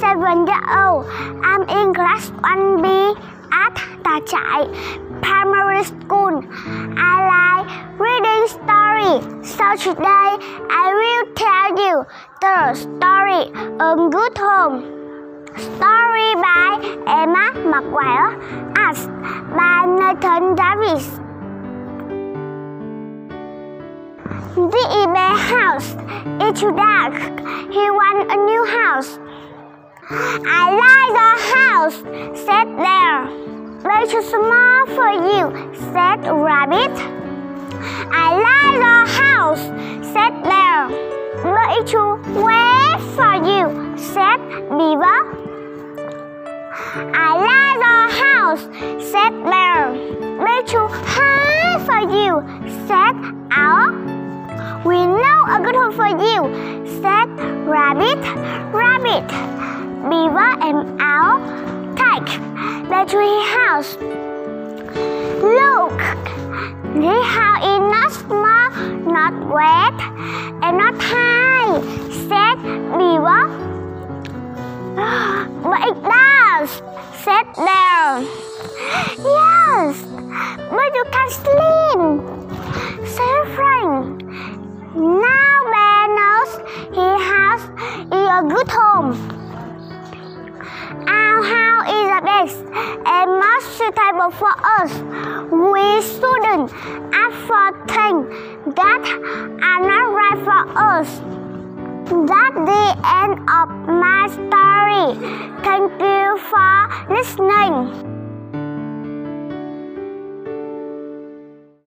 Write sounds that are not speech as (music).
Seven years old. I'm in class 1B at Tà Chải Primary School. I like reading stories, So today I will tell you the story A Good Home. Story by Emma McGuire, Us by Nathan Davis. The eBay house. It's dark. He wants a new house. I like the house, said Bear. Way too small for you, said Rabbit. I like the house, said Bear. Way too wet for you, said Beaver. I like the house, said Bear. Way too high for you, said Owl. We know a good home for you, said Rabbit. Rabbit, tree house. Look, this house is not small, not wet, and not high, said Beaver. (gasps) But it does, said Bear. Yes, but you can sleep, said Frank. Now Bear knows he has a good home. Suitable for us. We shouldn't ask for things that are not right for us. That's the end of my story. Thank you for listening.